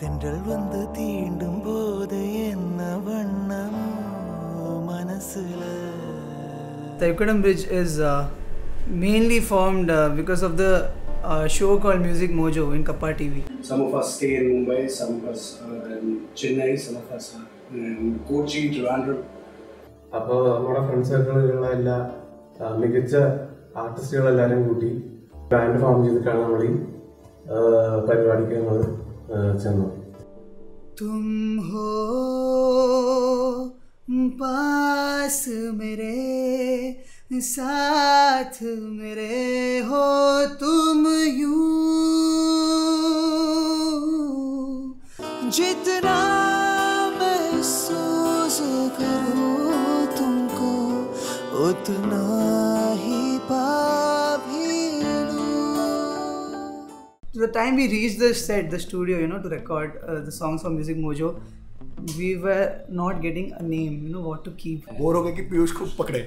தென்றல் வந்து தீண்டும் போது என்ன வண்ணமோ மனசுல The Ukadam Bridge is uh, mainly formed uh, because of the uh, show called Music Mojo in Kappa TV. Some of us stay in Mumbai, some of us are in Chennai, some of us are in Kochi, Trivandrum. അപ്പോൾ നമ്മുടെ front സർക്കിളുകളുള്ള എല്ലാ ആ, മികച്ച ആർട്ടിസ്റ്റുകളെല്ലാവരും കൂട്ടി band form ചെയ്തിട്ടാണ് നമ്മൾ ഈ ആ, പരിപാടിക്ക് ഞങ്ങൾ चलो। तुम हो पास मेरे, साथ मेरे हो तुम यूँ। जितना महसूस करो तुमको, उतना the time we reached the set, the studio, you know, to record uh, the songs for Music Mojo, we were not getting a name, you know, what to keep. Bore हो गए कि पीयूष को पकड़े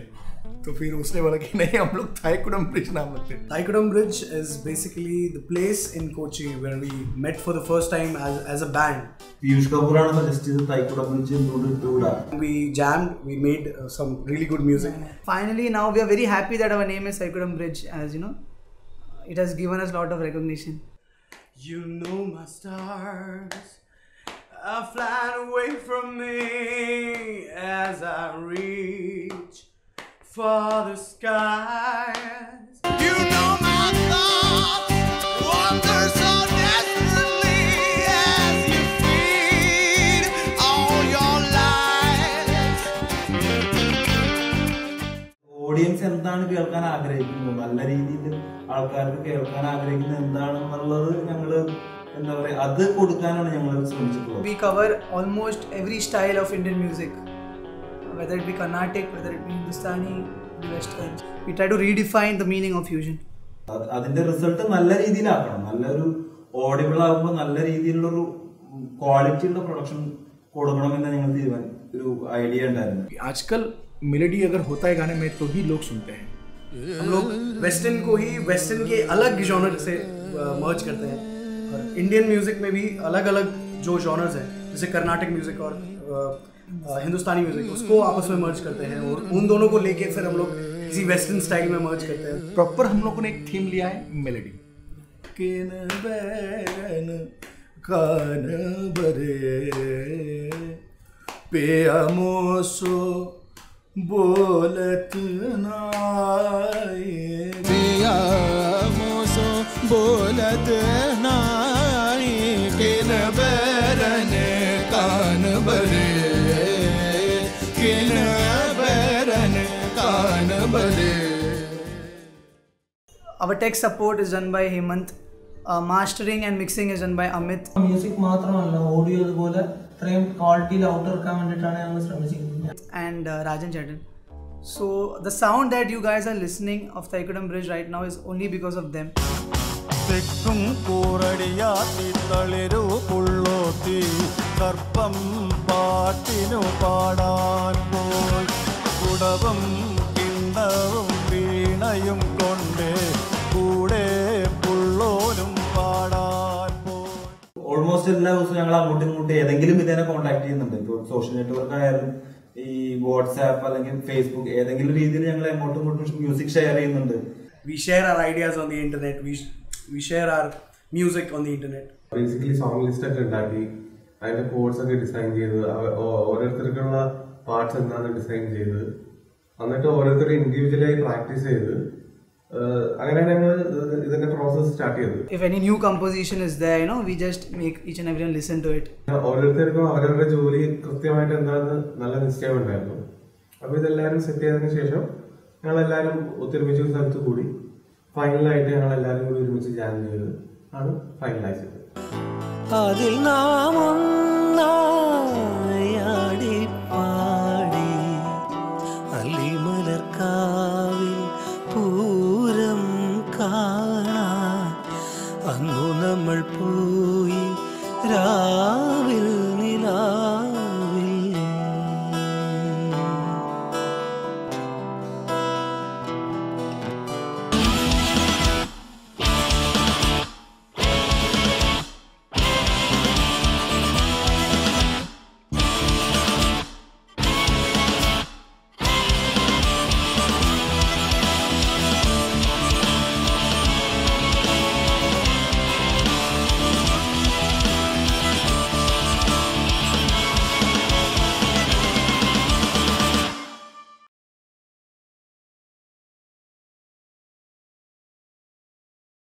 तो फिर उसने बोला कि नहीं हम लोग थाईकुडम ब्रिज नाम रखते हैं Thaikkudam bridge is basically the place in Kochi where we met for the first time as as a band Piyush का पूरा नाम just is Thaikkudam bridge in Doda we jammed we made some really good music finally now we are very happy that our name is Thaikkudam bridge as you know it has given us a lot of recognition you know my stars are flying away from me as I reach for the skies. Audience എന്താണ് കേൾക്കാൻ ആഗ്രഹിക്കുന്നത്? നല്ല രീതിയിൽ ആൾക്കാർക്ക് കേൾക്കാൻ ആഗ്രഹിക്കുന്നത് എന്താണെന്നുള്ളത് ഞങ്ങൾ എന്താ പറയുക അത് കൊടുക്കാനാണ് ഞങ്ങൾ ശ്രമിച്ചിട്ടുള്ളത്. We cover almost every style of Indian music whether it be Carnatic whether it be Hindustani western we try to redefine the meaning of fusion അതിന്റെ റിസൾട്ട് നല്ല രീതിയിലാക്കണം. നല്ലൊരു ഓഡിബിൾ ആകുമ്പോൾ നല്ല രീതിയിലുള്ളൊരു ക്വാളിറ്റിയുള്ള പ്രൊഡക്ഷൻ കൊടുക്കണമെന്ന് ഞങ്ങൾ തീരുമാനം ഒരു ഐഡിയ ഉണ്ടായിരുന്നു. ആജ്കൽ मेलोडी अगर होता है गाने में तो ही लोग सुनते हैं। हम लोग वेस्टर्न को ही वेस्टर्न के अलग जॉनर से मर्ज करते हैं। और इंडियन म्यूज़िक में भी अलग अलग जो जॉनर्स हैं जैसे कर्नाटक म्यूज़िक और हिंदुस्तानी म्यूज़िक उसको आपस में मर्ज करते हैं और उन दोनों को लेके फिर हम लोग किसी वेस्टर्न स्टाइल में मर्ज करते हैं। प्रॉपर हम लोगों ने एक थीम लिया है मेलेडी किन बैन कान बरे पे अमोसो बोलत नाए पिया मोसो बोलत नाई किन बैरन कान बरे किन बैरन कान बरे Our tech support is done by Hemant. Uh, mastering and mixing is done by Amit. Music മാത്രമല്ല ഓഡിയോ ഇതുപോലെ ഇത്രയും ക്വാളിറ്റിയിൽ ഔട്ട് ഇറക്കാൻ വേണ്ടിയിട്ടാണ് ഞങ്ങൾ ശ്രമിച്ചിരിക്കുന്നത് and uh, Rajan Chatan. So the sound that you guys are listening of Thaikudam Bridge right now is only because of them. തെക്കും കൂറടിയാത്തി തളിരു പുള്ളോത്തി കർപ്പം പാട്ടിനു പാടാൻ പോയി കുടവും കിണ്ണവും വീണയും കൊണ്ട് ഞങ്ങൾ അങ്ങോട്ടും ഇങ്ങോട്ടും ഏതെങ്കിലും ഇതേനെ കോൺടാക്ട് ചെയ്യുന്നുണ്ട്. ഇപ്പോൾ സോഷ്യൽ നെറ്റ്വർക്ക് ആയാലും ഈ വാട്സാപ്പ് അല്ലെങ്കിൽ ഫേസ്ബുക്ക് ഏതെങ്കിലും രീതിയിൽ ഞങ്ങൾ അങ്ങോട്ടും ഇങ്ങോട്ടും മ്യൂസിക് ഷെയർ ചെയ്യുന്നുണ്ട്. We share our ideas on the internet we share our music on the internet. Basically song list ഒക്കെ ഉണ്ടാക്കി അതിന്റെ കോഡ്സ് ഒക്കെ ഡിസൈൻ ചെയ്ത് ഓരോരുത്തർക്കുള്ള പാർട്സ് എന്താണെന്ന് ഡിസൈൻ ചെയ്ത് എന്നിട്ട് ഓരോരുത്തർ ഇൻഡിവിജ്വലായി പ്രാക്ടീസ് ചെയ്ത് ഏഹ് അങ്ങനെയാണ് ഞങ്ങൾ ഇതിന്റെ പ്രോസസ് സ്റ്റാർട്ട് ചെയ്തത്. If any new composition is there, you know, we just make each and everyone listen to it. ഓരോരുത്തർക്കും അവരവരുടെ ജോലി കൃത്യമായിട്ട് എന്താണെന്ന് നല്ല നിശ്ചയം ഉണ്ടായിരുന്നു. അപ്പൊ ഇതെല്ലാവരും സെറ്റ് ചെയ്തതിനു ശേഷം ഞങ്ങൾ എല്ലാവരും ഒത്തൊരുമിച്ച് ഒരു സ്ഥലത്ത് കൂടി ഫൈനലായിട്ട് ഞങ്ങൾ എല്ലാവരും കൂടി ഒരുമിച്ച് ജാൻ ചെയ്ത് ആണ് ഫൈനലൈസ് ചെയ്തത്. അതിൽ നാം राम